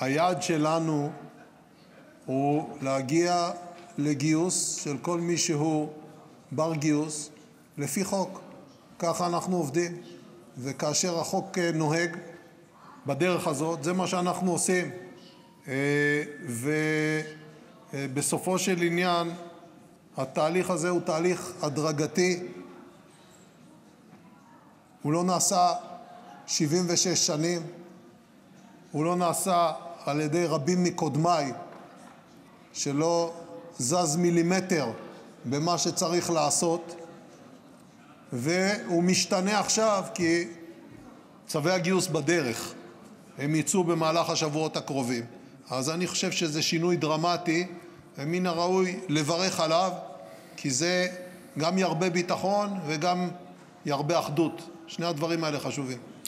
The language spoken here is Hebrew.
היעד שלנו הוא להגיע לגיוס של כל מי שהוא בר-גיוס לפי חוק. ככה אנחנו עובדים. וכאשר החוק נוהג בדרך הזאת זה מה שאנחנו עושים. ובסופו של עניין התהליך הזה הוא תהליך הדרגתי. הוא לא נעשה 76 שנים. הוא לא נעשה על ידי רבים מקודמיי שלא זז מילימטר במה שצריך לעשות והוא משתנה עכשיו כי צווי הגיוס בדרך הם יצאו במהלך השבועות הקרובים. אז אני חושב שזה שינוי דרמטי ומן הראוי לברך עליו כי זה גם ירבה ביטחון וגם ירבה אחדות. שני הדברים האלה חשובים